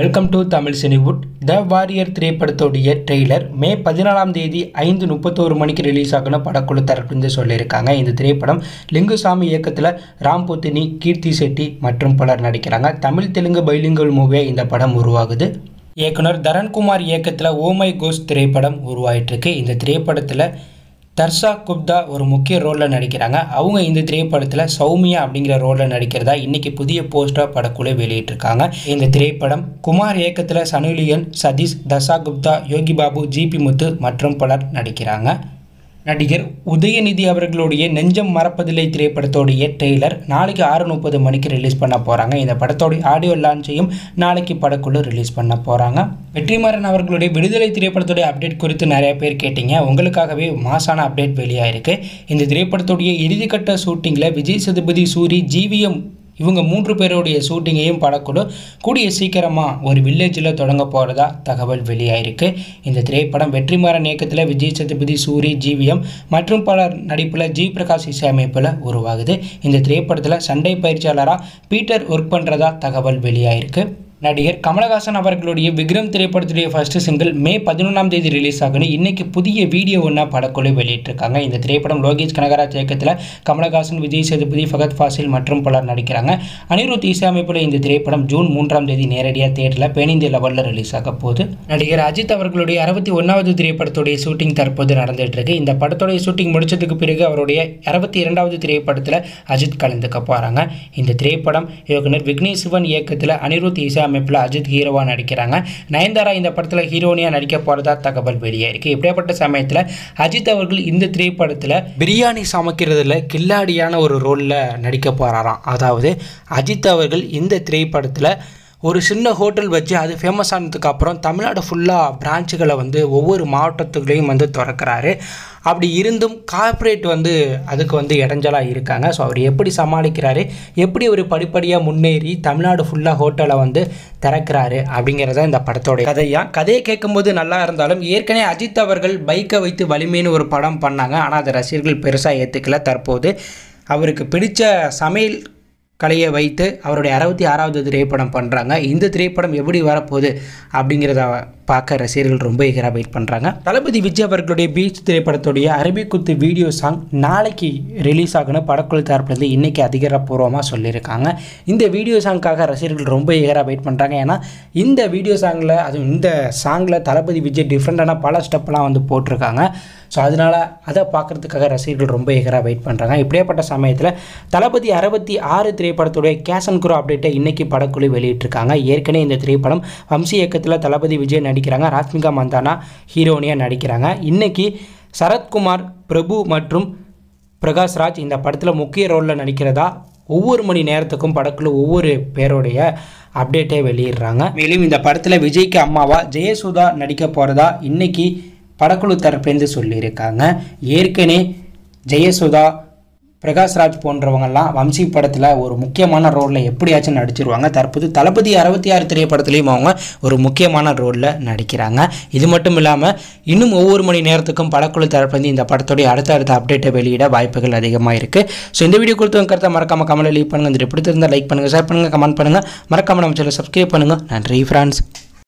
Welcome to Tamil Cinewood the warrior திரைப்படத்துடைய trailer மே பதினாலாம் தேதி ஐந்து முப்பத்தோரு மணிக்கு ரிலீஸ் ஆகணும் படக்குழு தரப்புலேருந்து சொல்லியிருக்காங்க. இந்த திரைப்படம் லிங்குசாமி இயக்கத்தில் ராம் புத்தினி கீர்த்தி செட்டி மற்றும் பலர் நடிக்கிறாங்க. தமிழ் தெலுங்கு பைலிங்கல் மூவியாக இந்த படம் உருவாகுது. இயக்குனர் தரண்குமார் இயக்கத்தில் ஓமை கோஸ் திரைப்படம் உருவாயிட்டிருக்கு. இந்த திரைப்படத்தில் தர்ஷா குப்தா ஒரு முக்கிய ரோலில் நடிக்கிறாங்க. அவங்க இந்த திரைப்படத்தில் சௌமியா அப்படிங்கிற ரோலில் நடிக்கிறதா இன்றைக்கி புதிய போஸ்டர் படக்குழு வெளியிட்டிருக்காங்க. இந்த திரைப்படம் குமார் இயக்கத்தில் சனுலியன் சதீஷ் தர்ஷா குப்தா யோகி பாபு ஜிபி முத்து மற்றும் பலர் நடிக்கிறாங்க. நடிகர் உதயநிதி அவர்களுடைய நெஞ்சம் மறப்பதில்லை திரைப்படத்தோடைய ட்ரெய்லர் நாளைக்கு ஆறு முப்பது மணிக்கு ரிலீஸ் பண்ண போகிறாங்க இந்த படத்தோடைய ஆடியோ லான்ச்சையும் நாளைக்கு படக்குழு ரிலீஸ் பண்ண போகிறாங்க வெற்றிமாறன் அவர்களுடைய விடுதலை திரைப்படத்துடைய அப்டேட் குறித்து நிறைய பேர் கேட்டீங்க. உங்களுக்காகவே மாசான அப்டேட் வெளியாயிருக்கு. இந்த திரைப்படத்துடைய இறுதிக்கட்ட ஷூட்டிங்கில் விஜய் சதுபதி சூரி ஜிவிஎம் இவங்க மூன்று பேருடைய ஷூட்டிங்கையும் படக்குழு கூடிய சீக்கிரமாக ஒரு வில்லேஜில் தொடங்க போகிறதா தகவல் வெளியாயிருக்கு. இந்த திரைப்படம் வெற்றிமாறன் இயக்கத்தில் விஜய் சதுபதி சூரி ஜிவிஎம் மற்றும் பலர் நடிப்பில் ஜி பிரகாஷ் இசையமைப்பில் உருவாகுது. இந்த திரைப்படத்தில் சண்டை பயிற்சியாளராக பீட்டர் ஒர்க் பண்ணுறதா தகவல் வெளியாயிருக்கு. நடிகர் கமலஹாசன் அவர்களுடைய விக்ரம் திரைப்படத்துடைய ஃபர்ஸ்ட் சிங்கிள் மே பதினொன்றாம் தேதி ரிலீஸ் ஆகணும் இன்னைக்கு புதிய வீடியோ ஒன்றா படக்குழு வெளியிட்டிருக்காங்க. இந்த திரைப்படம் லோகேஷ் கனகராஜ் இயக்கத்தில் கமலஹாசன் விஜய் சேதுபதி ஃபகத் ஃபாசில் மற்றும் பலர் நடிக்கிறாங்க. அனிருத் இசையமைப்பில் இந்த திரைப்படம் ஜூன் மூன்றாம் தேதி நேரடியாக தேட்டரில் பேனிந்திய லெவலில் ரிலீஸ் ஆக போகுது. நடிகர் அஜித் அவர்களுடைய அறுபத்தி ஒன்றாவது திரைப்படத்துடைய ஷூட்டிங் தற்போது நடந்துட்டு இருக்கு இந்த படத்துடைய ஷூட்டிங் முடிச்சதுக்கு பிறகு அவருடைய அறுபத்தி இரண்டாவது திரைப்படத்தில் அஜித் கலந்துக்க போகிறாங்க இந்த திரைப்படம் இயக்குனர் விக்னேஷ் சிவன் இயக்கத்தில் அனிருத் அமைப்பில் அஜித் ஹீரோவாக நடிக்கிறாங்க. நயன்தாரா இந்த படத்தில் ஹீரோனியாக நடிக்க போகிறதா தகவல் வெளியாயிருக்கு இப்படியாப்பட்ட சமயத்தில் அஜித் அவர்கள் இந்த திரைப்படத்தில் பிரியாணி சமைக்கிறதுல கில்லாடியான ஒரு ரோலில் நடிக்க போகிறாராம் அதாவது அஜித் அவர்கள் இந்த திரைப்படத்தில் ஒரு சின்ன ஹோட்டல் வச்சு அது ஃபேமஸ் ஆனதுக்கு அப்புறம் தமிழ்நாடு ஃபுல்லாக பிரான்ச்சுகளை வந்து ஒவ்வொரு மாவட்டத்துலேயும் வந்து திறக்கிறாரு. அப்படி இருந்தும் கார்ப்பரேட் வந்து அதுக்கு வந்து இடைஞ்சலாக இருக்காங்க. ஸோ அவர் எப்படி சமாளிக்கிறாரு? எப்படி ஒரு படிப்படியாக முன்னேறி தமிழ்நாடு ஃபுல்லாக ஹோட்டலை வந்து திறக்கிறாரு? அப்படிங்கிறத இந்த படத்தோடைய கதையாக கதையை கேட்கும்போது நல்லா இருந்தாலும் ஏற்கனவே அஜித் அவர்கள் பைக்கை வைத்து வலிமைன்னு ஒரு படம் பண்ணாங்க. ஆனால் அதை ரசிகர்கள் பெருசாக ஏற்றுக்கல தற்போது அவருக்கு பிடித்த சமையல் கலையை வைத்து அவருடைய அறுபத்தி ஆறாவது திரைப்படம் பண்ணுறாங்க இந்த திரைப்படம் எப்படி வரப்போகுது அப்படிங்கிறத பார்க்க ரசிகர்கள் ரொம்ப எகராக வெயிட் பண்ணுறாங்க தளபதி விஜய் அவர்களுடைய பீச் திரைப்படத்துடைய அரபிக்குத்து வீடியோ சாங் நாளைக்கு ரிலீஸ் ஆகணும். படக்குழு தரப்புலேருந்து இன்றைக்கி அதிகாரப்பூர்வமாக சொல்லியிருக்காங்க. இந்த வீடியோ சாங்க்காக ரசிகர்கள் ரொம்ப எகராக வெயிட் பண்ணுறாங்க ஏன்னா இந்த வீடியோ சாங்கில் அதுவும் இந்த சாங்கில் தளபதி விஜய் டிஃப்ரெண்ட்டான பல ஸ்டெப்லாம் வந்து போட்டிருக்காங்க. ஸோ அதனால் அதை பார்க்குறதுக்காக ரசிகர்கள் ரொம்ப எகராக வெயிட் பண்ணுறாங்க இப்படியேப்பட்ட சமயத்தில் தளபதி அறுபத்தி ஆறு திரைப்படத்துடைய கேசன் குரோ அப்டேட்டை இன்றைக்கி படக்குழு வெளியிட்டிருக்காங்க. ஏற்கனவே இந்த திரைப்படம் வம்சி இயக்கத்தில் தளபதி விஜய் நடிக்கிறாங்க. ராஷ்மிகா மந்தானா ஹீரோனியாக நடிக்கிறாங்க. இன்றைக்கி சரத்குமார் பிரபு மற்றும் பிரகாஷ்ராஜ் இந்த படத்தில் முக்கிய ரோலில் நடிக்கிறதா ஒவ்வொரு மணி நேரத்துக்கும் படக்குழு ஒவ்வொரு பேருடைய அப்டேட்டை வெளியிடுறாங்க. மேலும் இந்த படத்தில் விஜய்க்கு அம்மாவா ஜெயசுதா நடிக்க போகிறதா இன்றைக்கி படக்குழு தரப்புலேருந்து சொல்லியிருக்காங்க. ஏற்கனவே ஜெயசுதா பிரகாஷ்ராஜ் போன்றவங்கெல்லாம் வம்சி படத்தில் ஒரு முக்கியமான ரோலில் எப்படியாச்சும் நடிச்சிருவாங்க. தற்போது தளபதி அறுபத்தி ஆறு திரைப்படத்துலேயும் அவங்க ஒரு முக்கியமான ரோலில் நடிக்கிறாங்க. இது மட்டும் இல்லாமல் இன்னும் ஒவ்வொரு மணி நேரத்துக்கும் படக்குழு தரப்புலேருந்து இந்த படத்துடைய அடுத்த அப்டேட்டை வெளியிட வாய்ப்புகள் அதிகமாக இருக்குது ஸோ இந்த வீடியோ கொடுத்து உங்க கருத்தை மறக்காமல் கமலை லீவ் பண்ணுங்கள் இந்த பிடித்திருந்தால் லைக் பண்ணுங்கள் ஷேர் பண்ணுங்கள் கமெண்ட் பண்ணுங்கள் மறக்காமல் நம்ம சேனல் சப்ஸ்கிரைப் பண்ணுங்கள் நன்றி ஃப்ரெண்ட்ஸ்